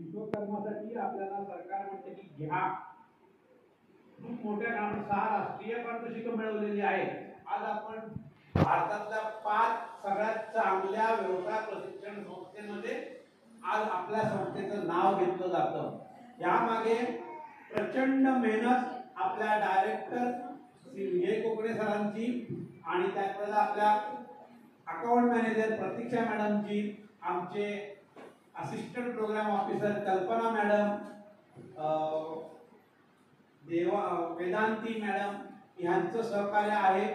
विश्वकर्मासाठी आपल्याला सरकार म्हणते की घ्या. खूप मोठ्या कारण सहा राष्ट्रीय पारितोषिक मिळवलेली आहे आज आपण भारतातल्या पाच सगळ्यात चांगल्या व्यवसाय प्रशिक्षण संस्थेमध्ये आज आपल्या संस्थेचं नाव घेतलं जातं. यामागे प्रचंड मेहनत आपल्या डायरेक्टर श्री विजय कोकणे सरांची आणि त्यावेळेला आपल्या अकाउंट मॅनेजर प्रतीक्षा मॅडमची आमचे assistant programme officer Kalpana madam अं, देवा वेदांती मॅडम यांचं सहकार्य आहे.